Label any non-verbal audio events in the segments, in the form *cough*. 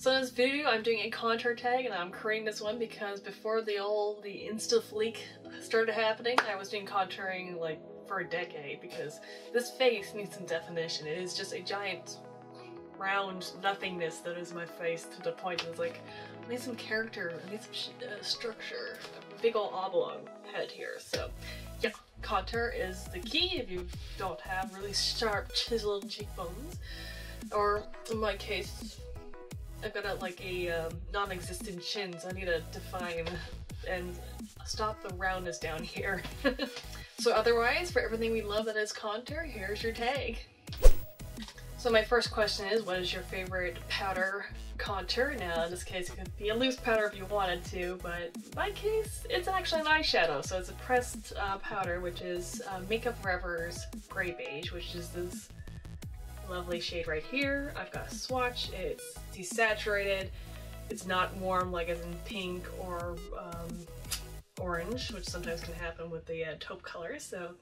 So in this video I'm doing a contour tag and I'm creating this one because before the old the insta fleek started happening I was doing contouring like for a decade because this face needs some definition. It is just a giant round nothingness that is my face to the point it's like I need some character, I need some uh, structure. A big old oblong head here so yeah contour is the key if you don't have really sharp chiseled cheekbones or in my case I've got a, like a um, non-existent chin, so I need to define and stop the roundness down here. *laughs* so otherwise, for everything we love that is contour, here's your tag. So my first question is, what is your favorite powder contour? Now, in this case, it could be a loose powder if you wanted to, but in my case, it's actually an eyeshadow. So it's a pressed uh, powder, which is uh, Makeup Forever's Gray Beige, which is this lovely shade right here. I've got a swatch, it's desaturated, it's not warm like as in pink or um, orange, which sometimes can happen with the uh, taupe colors. So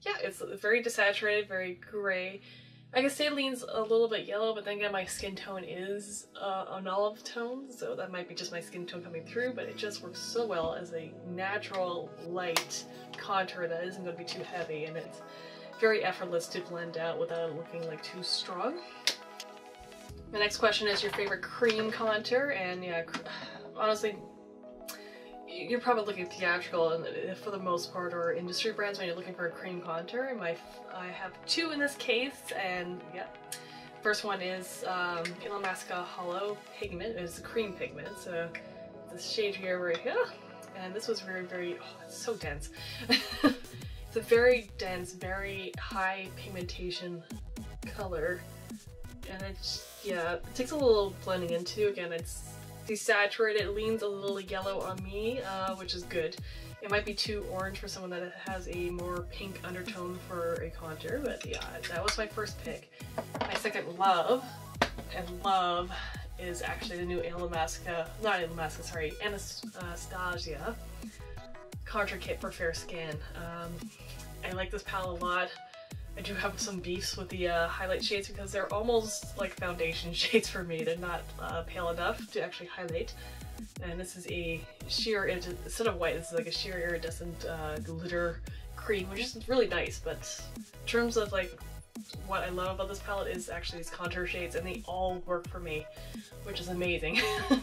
yeah, it's very desaturated, very gray. I say it leans a little bit yellow, but then again my skin tone is uh, an olive tone, so that might be just my skin tone coming through, but it just works so well as a natural light contour that isn't going to be too heavy, and it's very effortless to blend out without looking like too strong. The next question is your favorite cream contour, and yeah, *sighs* honestly, you're probably looking theatrical and uh, for the most part or industry brands when you're looking for a cream contour. My, I have two in this case, and yeah. First one is um, Illamasqua Hollow Pigment. It's a cream pigment, so this shade here right here. And this was very, very, oh, it's so dense. *laughs* It's a very dense, very high pigmentation color. And it's, yeah, it takes a little blending into. Again, it's desaturated, it leans a little yellow on me, uh, which is good. It might be too orange for someone that has a more pink undertone for a contour, but yeah, that was my first pick. My second love, and love, is actually the new Illamasqua, not Illamasqua, sorry, Anastasia contour kit for fair skin. Um, I like this palette a lot. I do have some beefs with the uh, highlight shades because they're almost like foundation *laughs* shades for me. They're not uh, pale enough to actually highlight. And this is a sheer, instead of white, this is like a sheer iridescent uh, glitter cream, which is really nice. But in terms of like what I love about this palette is actually these contour shades and they all work for me, which is amazing. *laughs*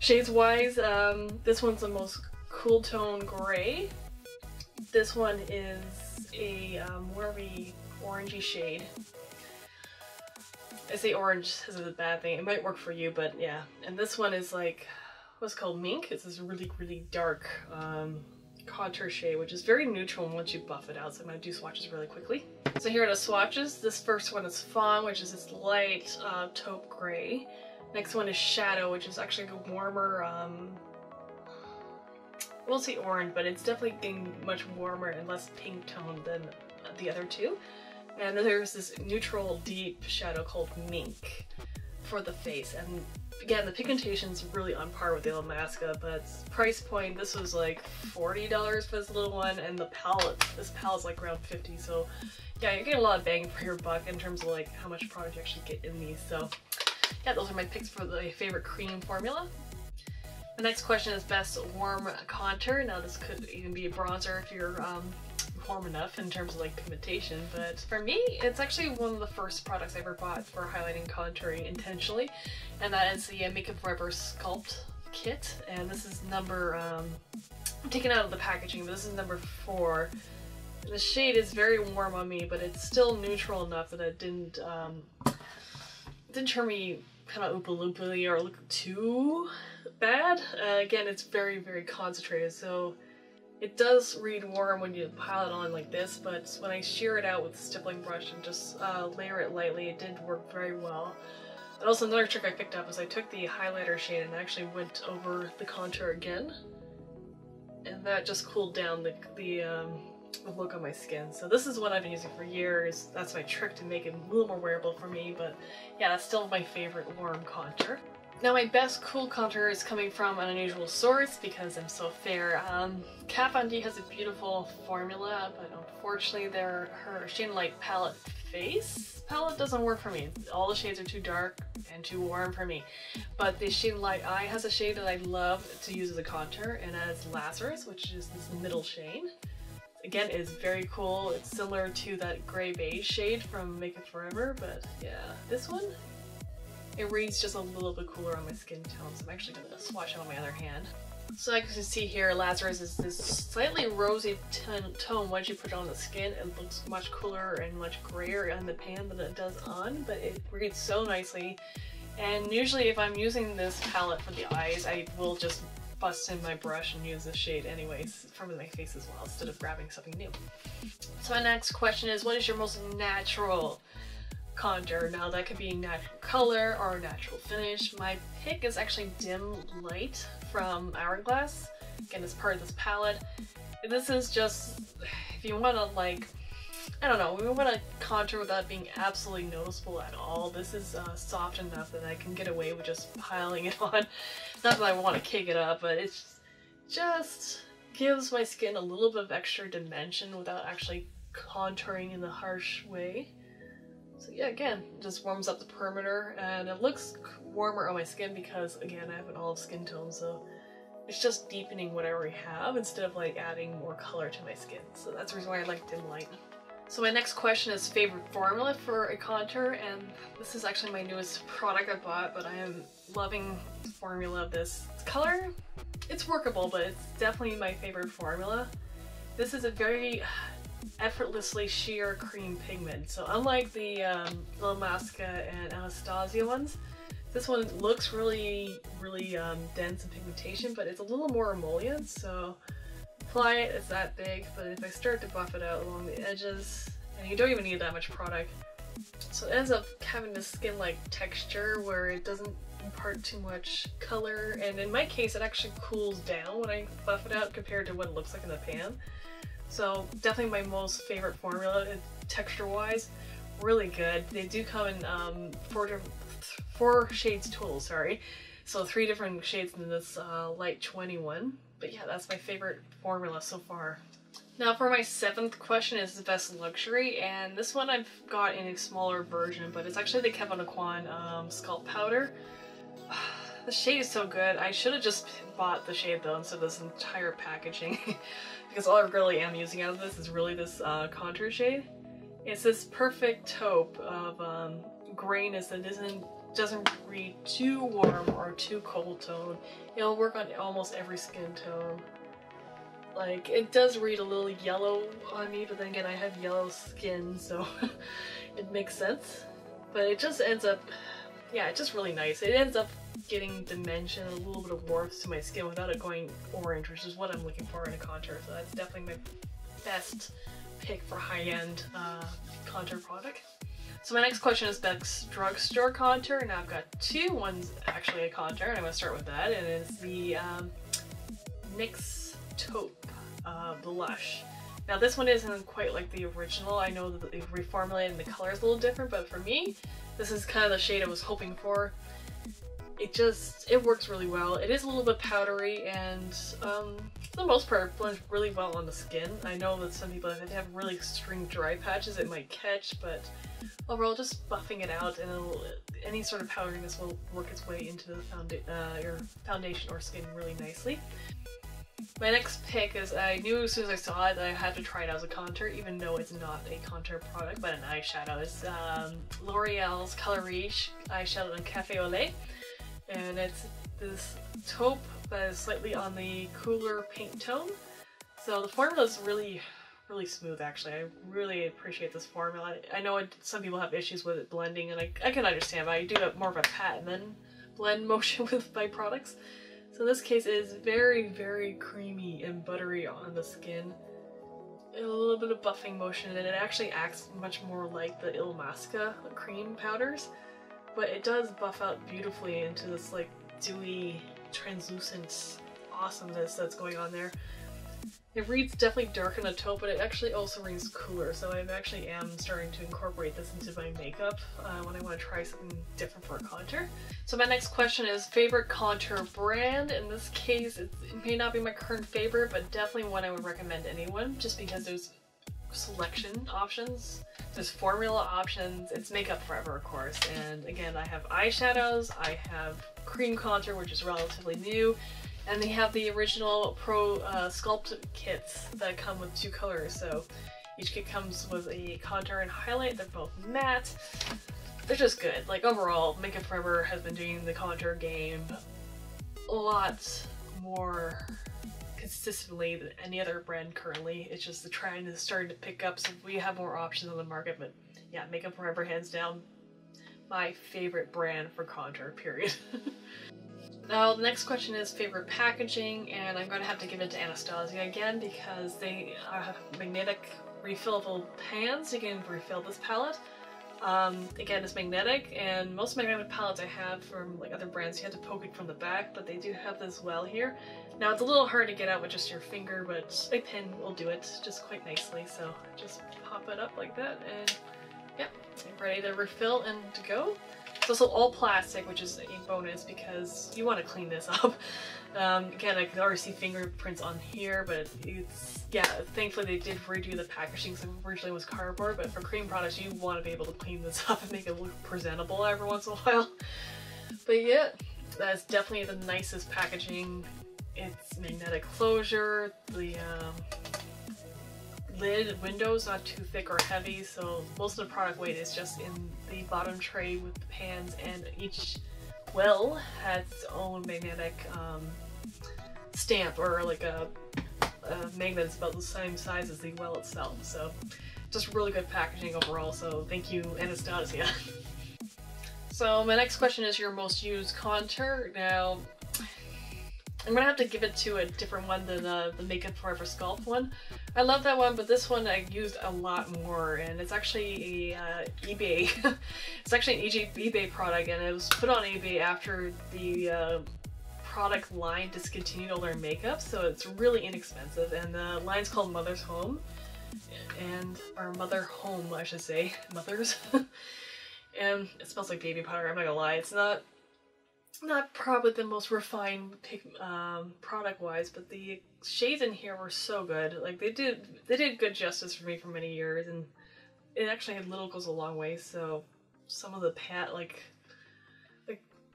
Shades wise, um, this one's the most cool tone gray. This one is a um, more of a orangey shade. I say orange is a bad thing. It might work for you, but yeah. And this one is like what's called mink. It's this really, really dark um, contour shade, which is very neutral once you buff it out. So I'm gonna do swatches really quickly. So here are the swatches. This first one is Fawn, which is this light uh, taupe gray. Next one is Shadow, which is actually a warmer um, we'll say orange, but it's definitely getting much warmer and less pink toned than the other two. And then there's this neutral deep shadow called Mink for the face. And again, the pigmentation's really on par with the Illamasqua, but price point, this was like $40 for this little one, and the palette, this palette's like around 50 so yeah, you're getting a lot of bang for your buck in terms of like how much product you actually get in these, so yeah, those are my picks for the favorite cream formula. The next question is best warm contour. Now this could even be a bronzer if you're um, warm enough in terms of like pigmentation, but for me, it's actually one of the first products I ever bought for highlighting contouring intentionally, and that is the Makeup Forever Sculpt Kit, and this is number, um, I'm taken out of the packaging, but this is number four. The shade is very warm on me, but it's still neutral enough that it didn't, um, didn't turn me kind of oompa loopy or look too bad. Uh, again, it's very, very concentrated, so it does read warm when you pile it on like this, but when I shear it out with a stippling brush and just uh, layer it lightly, it did work very well. And also another trick I picked up is I took the highlighter shade and actually went over the contour again, and that just cooled down the, the, um, the look on my skin. So this is what I've been using for years. That's my trick to make it a little more wearable for me, but yeah, that's still my favorite warm contour. Now my best cool contour is coming from an unusual source because I'm so fair. Um, Kat Von D has a beautiful formula, but unfortunately their her Shade Light palette face palette doesn't work for me. All the shades are too dark and too warm for me. But the shade Light Eye has a shade that I love to use as a contour, and that is Lazarus, which is this middle shade. Again, it's very cool. It's similar to that gray beige shade from Makeup Forever, but yeah, this one, it reads just a little bit cooler on my skin tone, so I'm actually to swatch it on my other hand. So like you can see here, Lazarus is this slightly rosy tone. Once you put it on the skin, it looks much cooler and much grayer on the pan than it does on, but it reads so nicely. And usually if I'm using this palette for the eyes, I will just bust in my brush and use this shade anyways from my face as well instead of grabbing something new. So my next question is, what is your most natural contour. Now that could be natural color or natural finish. My pick is actually Dim Light from Hourglass. Again, it's part of this palette. This is just, if you want to like, I don't know, we want to contour without being absolutely noticeable at all. This is uh, soft enough that I can get away with just piling it *laughs* on. Not that I want to kick it up, but it's just gives my skin a little bit of extra dimension without actually contouring in the harsh way. So yeah, again, just warms up the perimeter and it looks warmer on my skin because again, I have an olive skin tone, so it's just deepening whatever we have instead of like adding more color to my skin. So that's the reason why I like dim light. So my next question is favorite formula for a contour and this is actually my newest product I bought but I am loving the formula of this color. It's workable but it's definitely my favorite formula. This is a very effortlessly sheer cream pigment. So unlike the um, Illamasqua and Anastasia ones, this one looks really, really um, dense in pigmentation, but it's a little more emollient, so apply it, it's that big, but if I start to buff it out along the edges, and you don't even need that much product, so it ends up having this skin-like texture where it doesn't impart too much color, and in my case it actually cools down when I buff it out compared to what it looks like in the pan. So definitely my most favorite formula, texture-wise, really good. They do come in um, four, four shades total, sorry. So three different shades in this uh, light 21. But yeah, that's my favorite formula so far. Now for my seventh question is the best luxury, and this one I've got in a smaller version, but it's actually the Kevyn Aucoin um, Sculpt Powder. *sighs* the shade is so good. I should have just bought the shade though instead of this entire packaging. *laughs* because all I really am using out of this is really this uh, contour shade. It's this perfect taupe of um, grayness that isn't doesn't read too warm or too cold tone. It'll work on almost every skin tone. Like, it does read a little yellow on me, but then again, I have yellow skin, so *laughs* it makes sense. But it just ends up, yeah, it's just really nice. It ends up getting dimension, a little bit of warmth to my skin without it going orange, which is what I'm looking for in a contour. So that's definitely my best pick for high-end uh, contour product. So my next question is Beck's Drugstore Contour, and I've got two. One's actually a contour, and I'm to start with that, and it's the um, NYX Taupe uh, Blush. Now this one isn't quite like the original. I know that they've reformulated and the color is a little different, but for me, this is kind of the shade I was hoping for it just, it works really well. It is a little bit powdery and um, for the most part it blends really well on the skin. I know that some people, if they have really extreme dry patches, it might catch, but overall just buffing it out and any sort of powderiness will work its way into the founda uh, your foundation or skin really nicely. My next pick is, I knew as soon as I saw it that I had to try it as a contour, even though it's not a contour product, but an eyeshadow. It's um, L'Oreal's Color Riche eyeshadow in Cafe au Lait and it's this taupe that is slightly on the cooler pink tone. So the formula is really, really smooth actually. I really appreciate this formula. I know it, some people have issues with it blending and I, I can understand, but I do more of a pat and then blend *laughs* motion with my products. So this case is very, very creamy and buttery on the skin. A little bit of buffing motion and it actually acts much more like the Illamasqua cream powders but it does buff out beautifully into this like dewy, translucent awesomeness that's going on there. It reads definitely dark in the taupe, but it actually also reads cooler, so I actually am starting to incorporate this into my makeup uh, when I want to try something different for a contour. So my next question is favorite contour brand. In this case, it may not be my current favorite, but definitely one I would recommend anyone, just because there's selection options. There's formula options. It's Makeup Forever, of course. And again, I have eyeshadows, I have cream contour, which is relatively new, and they have the original Pro uh, Sculpt kits that come with two colors. So each kit comes with a contour and highlight. They're both matte. They're just good. Like overall, Makeup Forever has been doing the contour game a lot more consistently than any other brand currently. It's just the trend is starting to pick up, so we have more options on the market. But yeah, Makeup Forever, hands down, my favorite brand for contour, period. *laughs* now, the next question is favorite packaging, and I'm going to have to give it to Anastasia again because they have magnetic refillable pans. You can refill this palette. Um, again, it's magnetic, and most magnetic palettes I have from like other brands, you have to poke it from the back, but they do have this well here. Now it's a little hard to get out with just your finger, but a pin will do it just quite nicely. So just pop it up like that, and yep, ready to refill and to go. It's also all plastic, which is a bonus because you want to clean this *laughs* up. Um, again, I can already see fingerprints on here, but it's, yeah, thankfully they did redo the packaging, so originally it was cardboard, but for cream products, you want to be able to clean this *laughs* up and make it look presentable every once in a while. But yeah, that's definitely the nicest packaging. It's magnetic closure, the um, lid window's not too thick or heavy, so most of the product weight is just in the bottom tray with the pans, and each well has its own magnetic um, stamp or like a, a magnet about the same size as the well itself. So just really good packaging overall. So thank you, Anastasia. *laughs* so my next question is your most used contour. Now I'm gonna have to give it to a different one than uh, the Makeup Forever Sculpt one. I love that one, but this one I used a lot more, and it's actually a uh, eBay. *laughs* it's actually an eBay product, and it was put on eBay after the uh, product line discontinued all their makeup, so it's really inexpensive. And the line's called Mother's Home, and or Mother Home, I should say, *laughs* Mother's. *laughs* and it smells like baby powder. I'm not gonna lie, it's not not probably the most refined um, product wise, but the shades in here were so good. Like they did, they did good justice for me for many years, and it actually had little goes a long way. So some of the pat like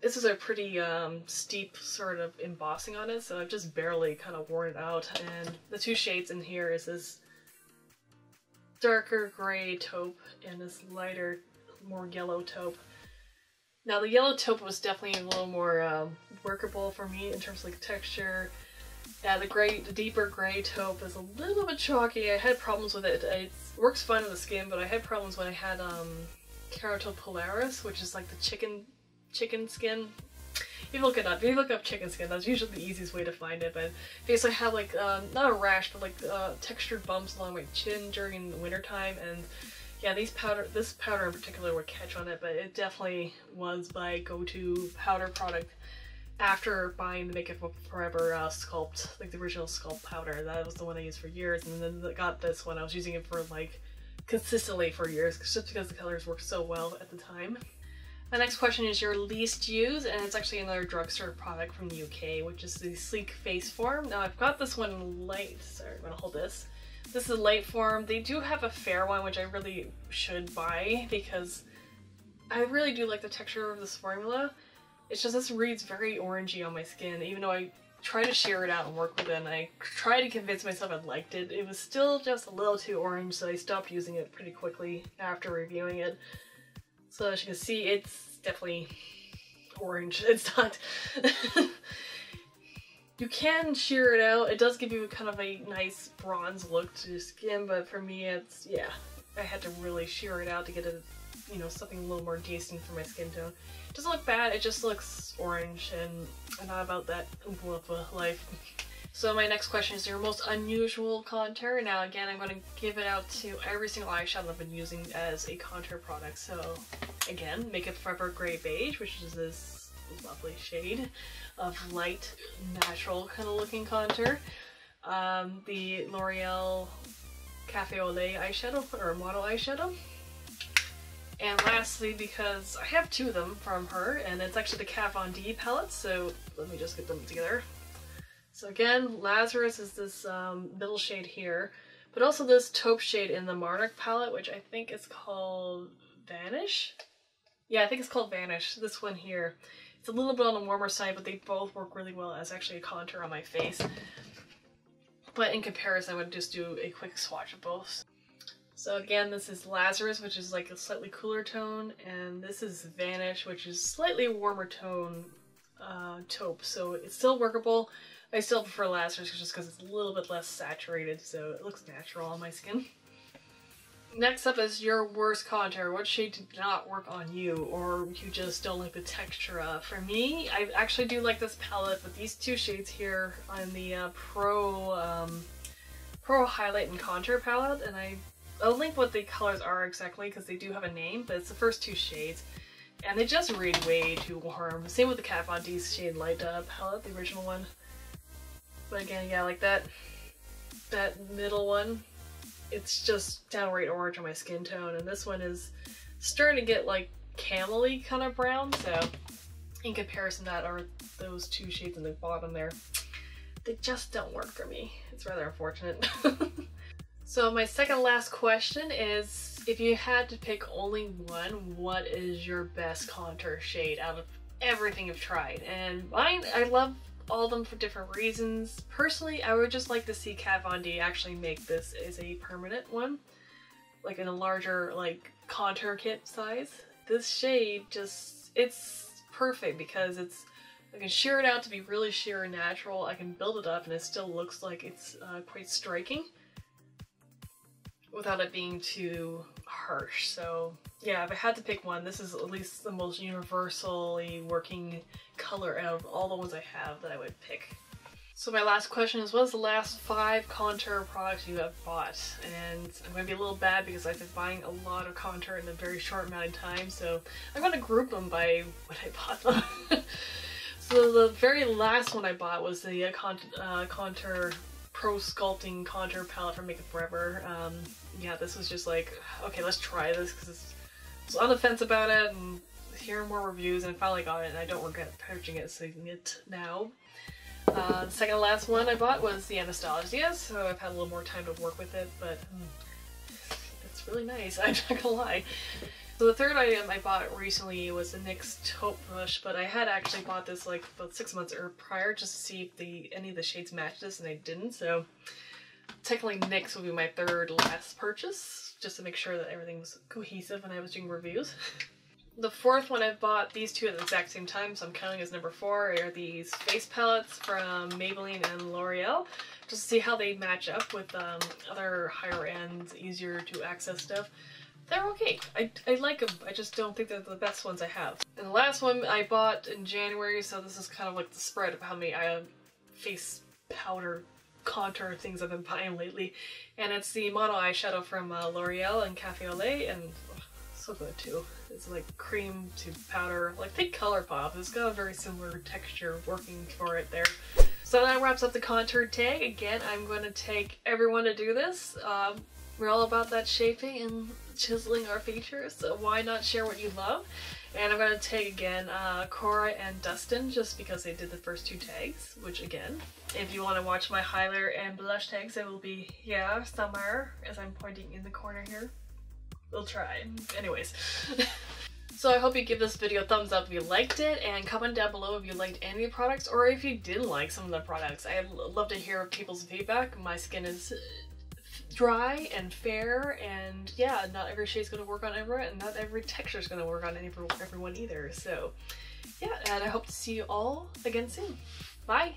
this is a pretty um, steep sort of embossing on it, so I've just barely kind of worn it out. And the two shades in here is this darker gray taupe and this lighter, more yellow taupe. Now the yellow taupe was definitely a little more um, workable for me in terms of like texture. Yeah, the gray, the deeper gray taupe is a little bit chalky. I had problems with it. It works fine on the skin, but I had problems when I had um, pilaris, which is like the chicken chicken skin. You look it up. You look up chicken skin, that's usually the easiest way to find it. But basically, I have like um, not a rash, but like uh, textured bumps along my chin during the wintertime, and yeah, these powder, this powder in particular would catch on it. But it definitely was my go-to powder product after buying the Makeup Forever uh, Sculpt, like the original Sculpt powder. That was the one I used for years, and then I got this one. I was using it for like consistently for years, just because the colors worked so well at the time. The next question is your least used, and it's actually another drugstore product from the UK, which is the Sleek Face Form. Now I've got this one light, sorry, I'm gonna hold this. This is light form. They do have a fair one, which I really should buy because I really do like the texture of this formula. It's just this reads very orangey on my skin, even though I try to share it out and work with it, and I tried to convince myself I liked it. It was still just a little too orange, so I stopped using it pretty quickly after reviewing it. So as you can see, it's definitely orange. *laughs* It's not... *laughs* you can shear it out. It does give you kind of a nice bronze look to your skin, but for me, it's, yeah. I had to really shear it out to get a, you know, something a little more decent for my skin tone. It doesn't look bad, it just looks orange, and I'm not about that Oompa life. So my next question is your most unusual contour. Now again, I'm going to give it out to every single eyeshadow I've been using as a contour product. So again, Makeup Forever Gray Beige, which is this lovely shade of light, natural kind of looking contour. Um, the L'Oreal Cafe Au Lait eyeshadow, or model eyeshadow. And lastly, because I have two of them from her, and it's actually the Kat Von D palette, so let me just get them together. So again, Lazarus is this um, middle shade here, But also this taupe shade in the Marnik palette, which I think is called Vanish? Yeah, I think it's called Vanish, this one here. It's a little bit on the warmer side, but they both work really well as actually a contour on my face. But in comparison, I would just do a quick swatch of both. So again, this is Lazarus, which is like a slightly cooler tone, and this is Vanish, which is slightly warmer tone uh, taupe. So it's still workable. I still prefer Lazarus just because it's a little bit less saturated, so it looks natural on my skin. Next up is your worst contour. What shade did not work on you or you just don't like the texture of? For me, I actually do like this palette, but these two shades here on the uh, Pro um, Pro Highlight and Contour palette, and I, I'll link what the colors are exactly because they do have a name, but it's the first two shades. And they just read way too warm. Same with the Kat Von D shade Light uh, palette, the original one. But again, yeah, like that, that middle one, it's just downright orange on my skin tone, and this one is starting to get like camely kind of brown, so in comparison that are those two shades in the bottom there. They just don't work for me. It's rather unfortunate. *laughs* so my second last question is, if you had to pick only one, what is your best contour shade out of everything you've tried? And mine, I love all of them for different reasons. Personally, I would just like to see Kat Von D actually make this as a permanent one, like in a larger like contour kit size. This shade just, it's perfect because it's, I can sheer it out to be really sheer and natural. I can build it up and it still looks like it's uh, quite striking without it being too harsh. So yeah, if I had to pick one, this is at least the most universally working color out of all the ones I have that I would pick. So my last question is, what is the last five contour products you have bought? And I'm going to be a little bad because I've been buying a lot of contour in a very short amount of time, so I'm going to group them by *laughs* when I bought them. *laughs* so the very last one I bought was the uh, Cont uh, Contour Pro Sculpting Contour Palette from Makeup Forever. Um, yeah, this was just like, okay, let's try this because I was on the fence about it and hearing more reviews and I finally got it and I don't regret purchasing it, seeing it now. Uh, the second last one I bought was the Anastasia, so I've had a little more time to work with it, but mm, it's really nice, *laughs* I'm not gonna lie. So the third item I bought recently was the NYX Taupe Brush, but I had actually bought this like about six months or prior just to see if the any of the shades matched this, and they didn't, so technically NYX will be my third last purchase, just to make sure that everything was cohesive when I was doing reviews. *laughs* the fourth one I've bought, these two at the exact same time, so I'm counting as number four, are these face palettes from Maybelline and L'Oreal, just to see how they match up with um, other higher end, easier to access stuff they're okay. I, I like them. I just don't think they're the best ones I have. And the last one I bought in January, so this is kind of like the spread of how many I have face powder contour things I've been buying lately. And it's the Mono eyeshadow from uh, L'Oreal and Cafe Lait, and so good too. It's like cream to powder, like think Colourpop. It's got a very similar texture working for it there. So that wraps up the contour tag. Again, I'm going to take everyone to do this. Um, we're all about that shaping and chiseling our features, so why not share what you love? And I'm going to take again uh, Cora and Dustin just because they did the first two tags, which again, if you want to watch my highlighter and blush tags, it will be here somewhere as I'm pointing in the corner here. We'll try. Anyways. *laughs* So I hope you give this video a thumbs up if you liked it and comment down below if you liked any of the products or if you didn't like some of the products. I'd love to hear people's feedback. My skin is uh, dry and fair and yeah not every shade's gonna work on everyone and not every texture is gonna work on everyone either so yeah and I hope to see you all again soon bye